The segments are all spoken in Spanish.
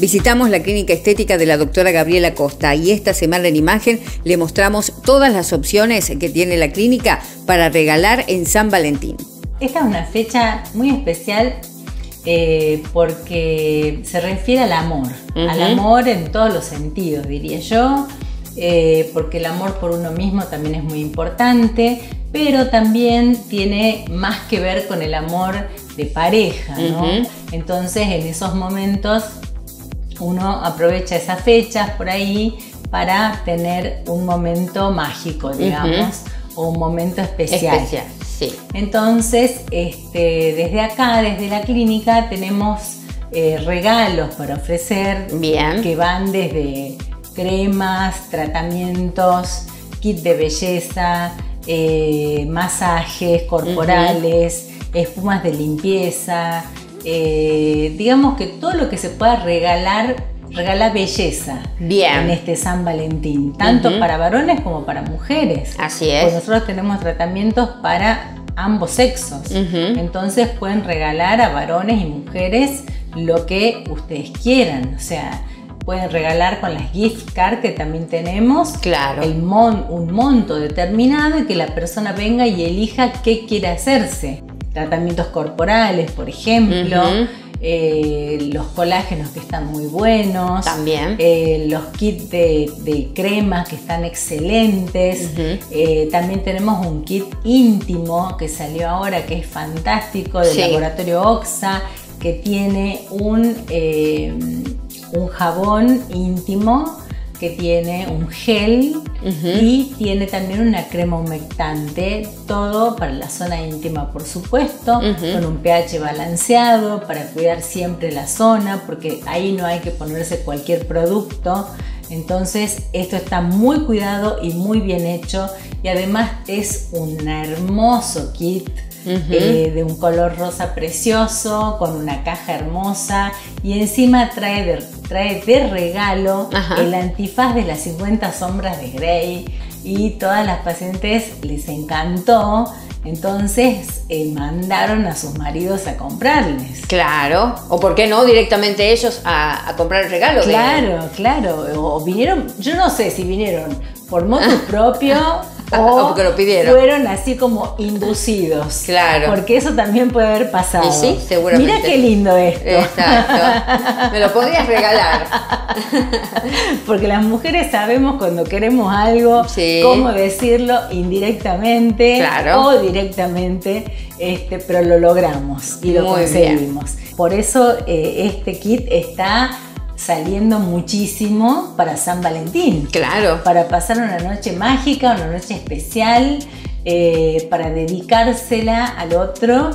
Visitamos la clínica estética de la doctora Gabriela Costa y esta semana en imagen le mostramos todas las opciones que tiene la clínica para regalar en San Valentín. Esta es una fecha muy especial eh, porque se refiere al amor, al amor en todos los sentidos, diría yo, eh, porque el amor por uno mismo también es muy importante, pero también tiene más que ver con el amor de pareja, ¿no? Entonces en esos momentos uno aprovecha esas fechas por ahí para tener un momento mágico, digamos, o un momento especial. sí. Entonces, este, desde acá, desde la clínica, tenemos eh, regalos para ofrecer Bien. que van desde cremas, tratamientos, kit de belleza, eh, masajes corporales, espumas de limpieza, eh, digamos que todo lo que se pueda regalar, regala belleza Bien. en este San Valentín, tanto para varones como para mujeres. Así es. Pues nosotros tenemos tratamientos para ambos sexos, entonces pueden regalar a varones y mujeres lo que ustedes quieran, o sea, pueden regalar con las gift cards que también tenemos Claro. el mon- un monto determinado y que la persona venga y elija qué quiere hacerse. Tratamientos corporales, por ejemplo, eh, los colágenos que están muy buenos, También. eh, los kits de, de cremas que están excelentes. Eh, también tenemos un kit íntimo que salió ahora que es fantástico del Sí. laboratorio Oxa que tiene un, un jabón íntimo que tiene un gel y tiene también una crema humectante, todo para la zona íntima por supuesto, con un pH balanceado para cuidar siempre la zona, porque ahí no hay que ponerse cualquier producto. Entonces esto está muy cuidado y muy bien hecho y además es un hermoso kit eh, de un color rosa precioso, con una caja hermosa y encima trae de, trae de regalo Ajá. el antifaz de las 50 sombras de Grey y todas las pacientes les encantó. Entonces eh, mandaron a sus maridos a comprarles. Claro. O por qué no directamente ellos a, a comprar el regalo. Claro, claro. O vinieron, yo no sé si vinieron por moto propio o, O porque lo pidieron. fueron así como inducidos. Claro. Porque eso también puede haber pasado. Y sí, seguramente. Mira qué lindo esto. Exacto. Me lo podrías regalar. Porque las mujeres sabemos cuando queremos algo, Sí. cómo decirlo indirectamente Claro. o directamente, este, pero lo logramos y lo Muy conseguimos. Por eso eh, este kit está saliendo muchísimo para San Valentín. Claro. Para pasar una noche mágica, una noche especial, eh, para dedicársela al otro,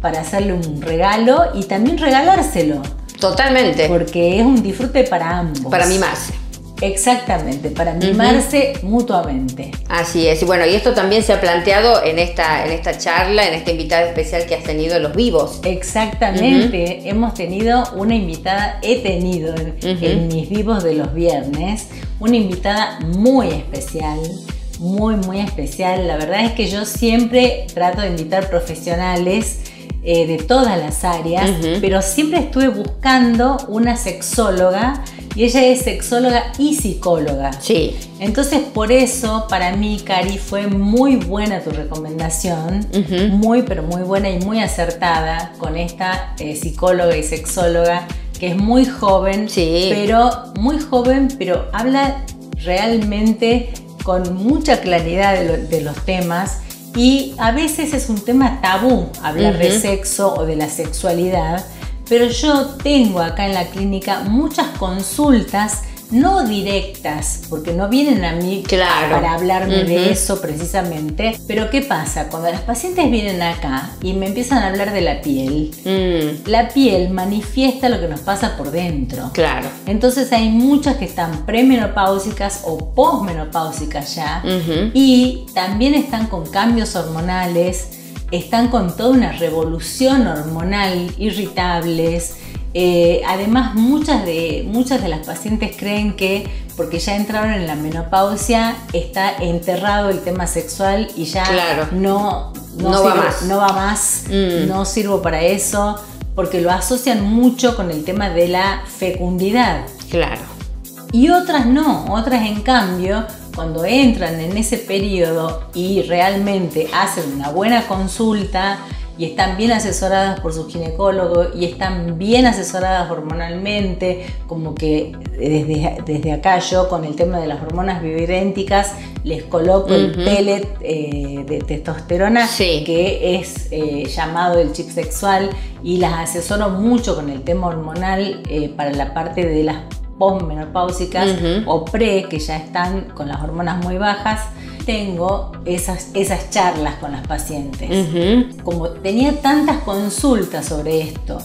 para hacerle un regalo y también regalárselo. Totalmente. Porque es un disfrute para ambos. Para mimarse. Exactamente, para mimarse mutuamente. Así es. Y bueno, y esto también se ha planteado en esta, en esta charla, en esta invitada especial que has tenido en los vivos. Exactamente, hemos tenido una invitada, he tenido en, en mis vivos de los viernes, una invitada muy especial, muy, muy especial. La verdad es que yo siempre trato de invitar profesionales eh, de todas las áreas, pero siempre estuve buscando una sexóloga y ella es sexóloga y psicóloga. Sí. Entonces por eso para mí, Cari, fue muy buena tu recomendación, muy pero muy buena y muy acertada con esta eh, psicóloga y sexóloga que es muy joven, Sí. pero muy joven, pero habla realmente con mucha claridad de, lo- de los temas y a veces es un tema tabú hablar de sexo o de la sexualidad, pero yo tengo acá en la clínica muchas consultas no directas, porque no vienen a mí Claro. para hablarme de eso precisamente. Pero ¿qué pasa? Cuando las pacientes vienen acá y me empiezan a hablar de la piel, Mm, la piel manifiesta lo que nos pasa por dentro. claro. Entonces hay muchas que están premenopáusicas o posmenopáusicas ya y también están con cambios hormonales, están con toda una revolución hormonal, irritables. Eh, además, muchas de, muchas de las pacientes creen que porque ya entraron en la menopausia está enterrado el tema sexual y ya Claro. no, No va sirvo- más. no va más, Mm. no sirvo para eso porque lo asocian mucho con el tema de la fecundidad. Claro. Y otras no, otras en cambio, cuando entran en ese periodo y realmente hacen una buena consulta, y están bien asesoradas por su ginecólogo y están bien asesoradas hormonalmente, como que desde, desde acá yo con el tema de las hormonas bioidénticas les coloco el pellet eh, de testosterona que es eh, llamado el chip sexual y las asesoro mucho con el tema hormonal eh, para la parte de las postmenopáusicas o pre que ya están con las hormonas muy bajas tengo esas, esas charlas con las pacientes. Como tenía tantas consultas sobre esto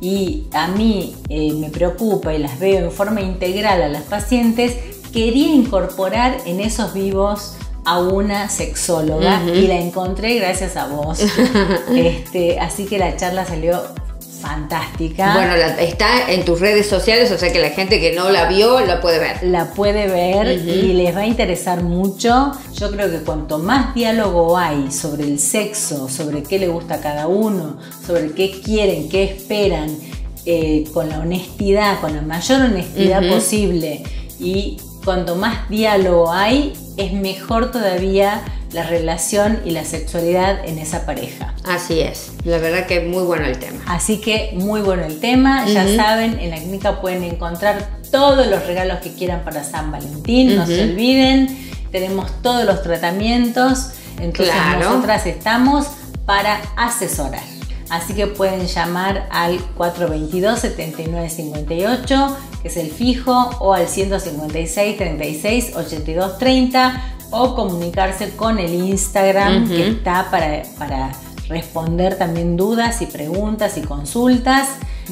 y a mí eh, me preocupa y las veo en forma integral a las pacientes, quería incorporar en esos vivos a una sexóloga y la encontré gracias a vos. este, así que la charla salió fantástica. Bueno, está en tus redes sociales, o sea que la gente que no la vio la puede ver. La puede ver y les va a interesar mucho. Yo creo que cuanto más diálogo hay sobre el sexo, sobre qué le gusta a cada uno, sobre qué quieren, qué esperan, eh, con la honestidad, con la mayor honestidad posible y cuanto más diálogo hay, es mejor todavía la relación y la sexualidad en esa pareja. Así es, la verdad que muy bueno el tema. Así que muy bueno el tema, ya saben, en la clínica pueden encontrar todos los regalos que quieran para San Valentín, no se olviden, tenemos todos los tratamientos, entonces nosotras estamos para asesorar. Así que pueden llamar al 422-7958, que es el fijo, o al 156 36 82 30 o comunicarse con el Instagram que está para, para, responder también dudas y preguntas y consultas.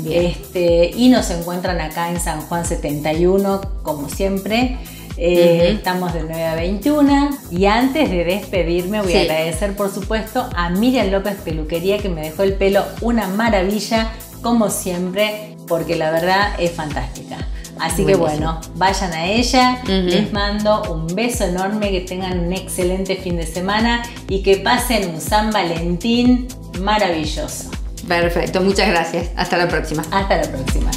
Este, y nos encuentran acá en San Juan 71, como siempre. Eh, estamos de 9 a 21 y antes de despedirme voy a agradecer por supuesto a Miriam López Peluquería que me dejó el pelo una maravilla como siempre porque la verdad es fantástica. Así que bueno, vayan a ella, les mando un beso enorme, que tengan un excelente fin de semana y que pasen un San Valentín maravilloso. Perfecto, muchas gracias. Hasta la próxima. Hasta la próxima.